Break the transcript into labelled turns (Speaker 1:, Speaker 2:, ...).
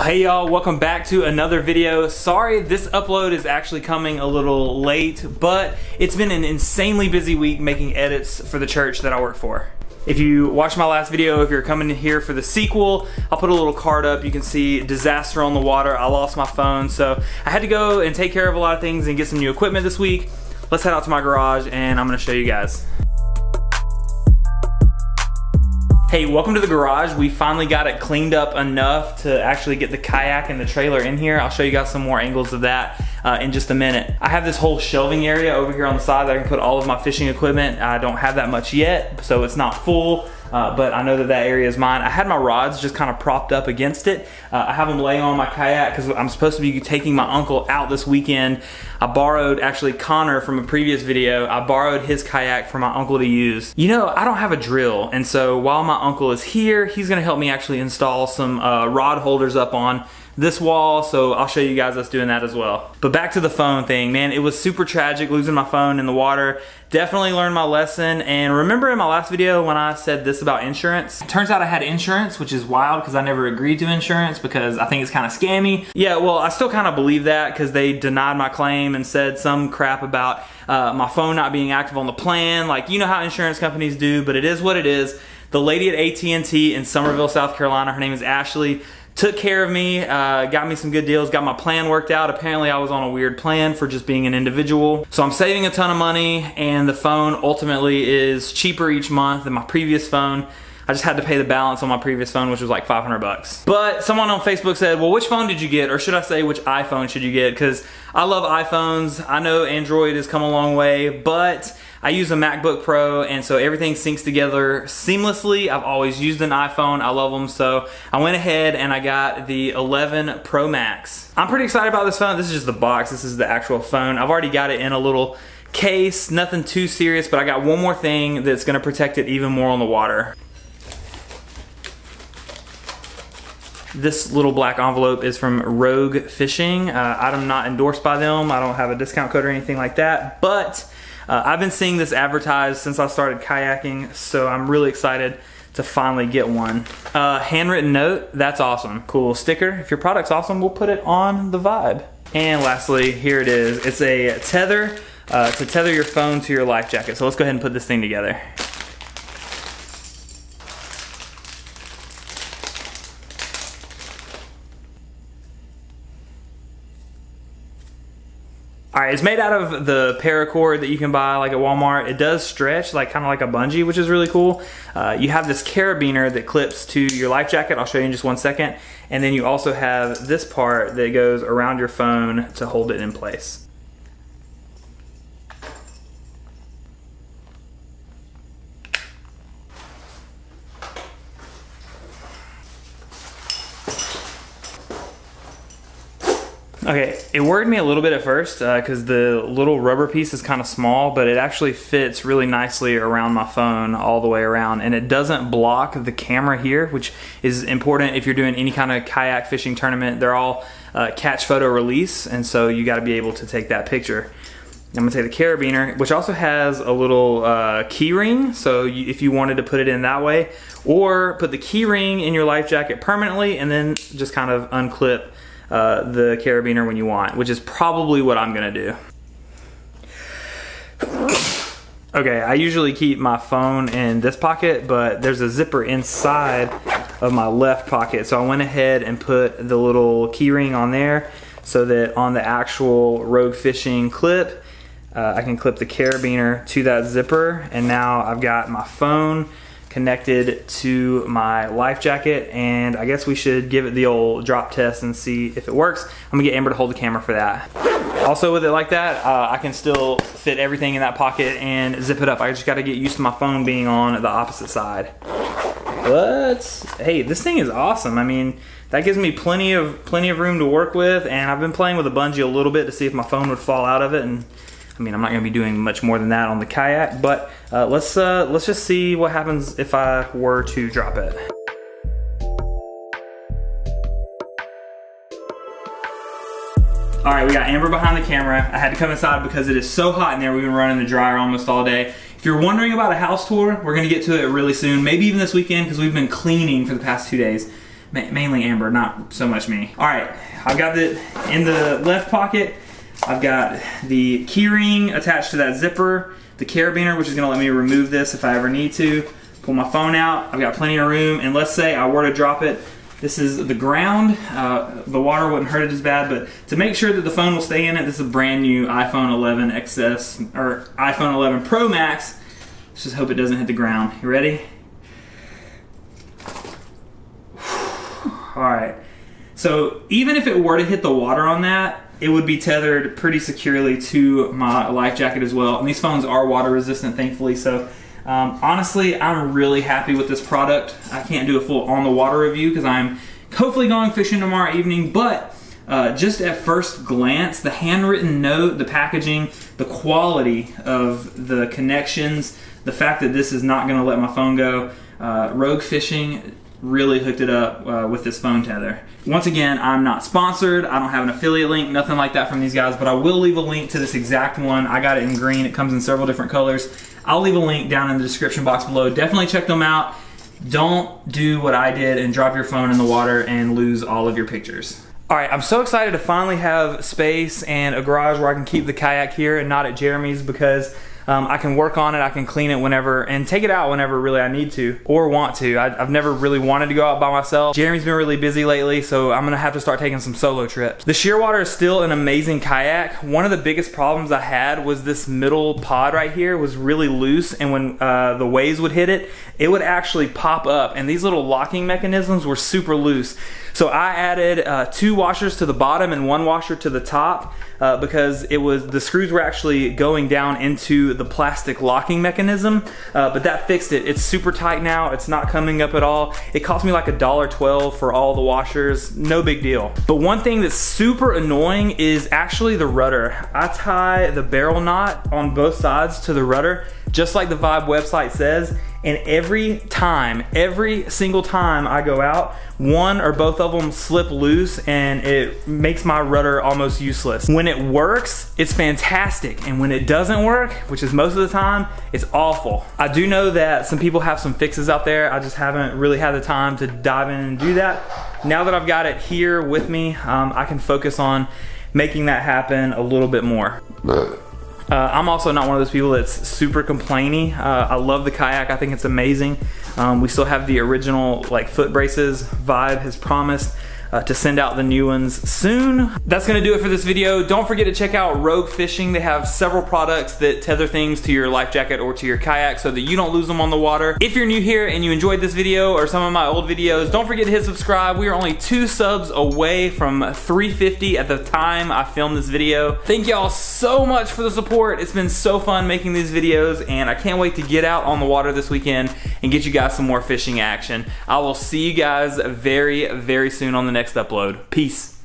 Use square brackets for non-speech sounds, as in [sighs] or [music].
Speaker 1: Well, hey y'all, welcome back to another video. Sorry, this upload is actually coming a little late, but it's been an insanely busy week making edits for the church that I work for. If you watched my last video, if you're coming here for the sequel, I'll put a little card up. You can see disaster on the water. I lost my phone, so I had to go and take care of a lot of things and get some new equipment this week. Let's head out to my garage and I'm gonna show you guys. Hey, welcome to the garage. We finally got it cleaned up enough to actually get the kayak and the trailer in here. I'll show you guys some more angles of that uh, in just a minute. I have this whole shelving area over here on the side that I can put all of my fishing equipment. I don't have that much yet, so it's not full uh, but I know that that area is mine. I had my rods just kind of propped up against it. Uh, I have them laying on my kayak because I'm supposed to be taking my uncle out this weekend. I borrowed, actually Connor from a previous video, I borrowed his kayak for my uncle to use. You know, I don't have a drill, and so while my uncle is here, he's gonna help me actually install some uh, rod holders up on this wall, so I'll show you guys us doing that as well. But back to the phone thing, man, it was super tragic losing my phone in the water. Definitely learned my lesson, and remember in my last video when I said this about insurance? Turns out I had insurance, which is wild because I never agreed to insurance because I think it's kind of scammy. Yeah, well, I still kind of believe that because they denied my claim and said some crap about uh, my phone not being active on the plan. Like, you know how insurance companies do, but it is what it is. The lady at AT&T in Summerville, South Carolina, her name is Ashley, took care of me, uh, got me some good deals, got my plan worked out. Apparently I was on a weird plan for just being an individual. So I'm saving a ton of money and the phone ultimately is cheaper each month than my previous phone. I just had to pay the balance on my previous phone, which was like 500 bucks. But someone on Facebook said, well, which phone did you get? Or should I say, which iPhone should you get? Because I love iPhones. I know Android has come a long way, but I use a MacBook Pro and so everything syncs together seamlessly. I've always used an iPhone. I love them. So I went ahead and I got the 11 Pro Max. I'm pretty excited about this phone. This is just the box. This is the actual phone. I've already got it in a little case, nothing too serious, but I got one more thing that's gonna protect it even more on the water. This little black envelope is from Rogue Fishing. Uh, I'm not endorsed by them. I don't have a discount code or anything like that, but uh, I've been seeing this advertised since I started kayaking, so I'm really excited to finally get one. Uh, handwritten note, that's awesome. Cool sticker. If your product's awesome, we'll put it on the vibe. And lastly, here it is. It's a tether uh, to tether your phone to your life jacket. So let's go ahead and put this thing together. All right, it's made out of the paracord that you can buy like at Walmart. It does stretch like kind of like a bungee, which is really cool. Uh, you have this carabiner that clips to your life jacket. I'll show you in just one second. And then you also have this part that goes around your phone to hold it in place. Okay, it worried me a little bit at first because uh, the little rubber piece is kind of small, but it actually fits really nicely around my phone all the way around. And it doesn't block the camera here, which is important if you're doing any kind of kayak fishing tournament. They're all uh, catch photo release, and so you got to be able to take that picture. I'm gonna take the carabiner, which also has a little uh, key ring, so you, if you wanted to put it in that way, or put the key ring in your life jacket permanently and then just kind of unclip uh, the carabiner when you want, which is probably what I'm gonna do. Okay, I usually keep my phone in this pocket, but there's a zipper inside of my left pocket. So I went ahead and put the little keyring on there so that on the actual Rogue Fishing clip, uh, I can clip the carabiner to that zipper. And now I've got my phone connected to my life jacket and I guess we should give it the old drop test and see if it works. I'm gonna get Amber to hold the camera for that. Also with it like that, uh, I can still fit everything in that pocket and zip it up. I just gotta get used to my phone being on the opposite side. But, hey, this thing is awesome. I mean, that gives me plenty of plenty of room to work with and I've been playing with a bungee a little bit to see if my phone would fall out of it and I mean, I'm not to be doing much more than that on the kayak, but uh, let's uh, let's just see what happens if I were to drop it. All right, we got Amber behind the camera. I had to come inside because it is so hot in there. We've been running the dryer almost all day. If you're wondering about a house tour, we're gonna get to it really soon, maybe even this weekend because we've been cleaning for the past two days. Ma mainly Amber, not so much me. All right, I've got it in the left pocket. I've got the keyring attached to that zipper, the carabiner, which is gonna let me remove this if I ever need to. Pull my phone out, I've got plenty of room, and let's say I were to drop it, this is the ground. Uh, the water wouldn't hurt it as bad, but to make sure that the phone will stay in it, this is a brand new iPhone 11 XS, or iPhone 11 Pro Max. Let's just hope it doesn't hit the ground. You ready? [sighs] All right. So even if it were to hit the water on that, it would be tethered pretty securely to my life jacket as well. And these phones are water resistant, thankfully. So um, honestly, I'm really happy with this product. I can't do a full on the water review because I'm hopefully going fishing tomorrow evening, but uh, just at first glance, the handwritten note, the packaging, the quality of the connections, the fact that this is not going to let my phone go, uh, Rogue Fishing really hooked it up uh, with this phone tether. Once again, I'm not sponsored. I don't have an affiliate link, nothing like that from these guys, but I will leave a link to this exact one. I got it in green. It comes in several different colors. I'll leave a link down in the description box below. Definitely check them out. Don't do what I did and drop your phone in the water and lose all of your pictures. All right, I'm so excited to finally have space and a garage where I can keep the kayak here and not at Jeremy's because um, I can work on it, I can clean it whenever, and take it out whenever really I need to or want to. I, have never really wanted to go out by myself. Jeremy's been really busy lately, so I'm gonna have to start taking some solo trips. The Shearwater is still an amazing kayak. One of the biggest problems I had was this middle pod right here was really loose, and when uh, the waves would hit it, it would actually pop up, and these little locking mechanisms were super loose. So I added uh, two washers to the bottom and one washer to the top uh, because it was the screws were actually going down into the plastic locking mechanism, uh, but that fixed it. It's super tight now. It's not coming up at all. It cost me like a dollar twelve for all the washers. No big deal. But one thing that's super annoying is actually the rudder. I tie the barrel knot on both sides to the rudder, just like the Vibe website says, and every time, every single time I go out, one or both of them slip loose and it makes my rudder almost useless. When it works, it's fantastic. And when it doesn't work, which is most of the time, it's awful. I do know that some people have some fixes out there. I just haven't really had the time to dive in and do that. Now that I've got it here with me, um, I can focus on making that happen a little bit more. Uh, I'm also not one of those people that's super complainy. Uh, I love the kayak. I think it's amazing. Um, we still have the original like foot braces. Vibe has promised uh, to send out the new ones soon. That's gonna do it for this video. Don't forget to check out Rogue Fishing. They have several products that tether things to your life jacket or to your kayak so that you don't lose them on the water. If you're new here and you enjoyed this video or some of my old videos, don't forget to hit subscribe. We are only two subs away from 350 at the time I filmed this video. Thank y'all so much for the support. It's been so fun making these videos and I can't wait to get out on the water this weekend and get you guys some more fishing action. I will see you guys very, very soon on the next upload. Peace.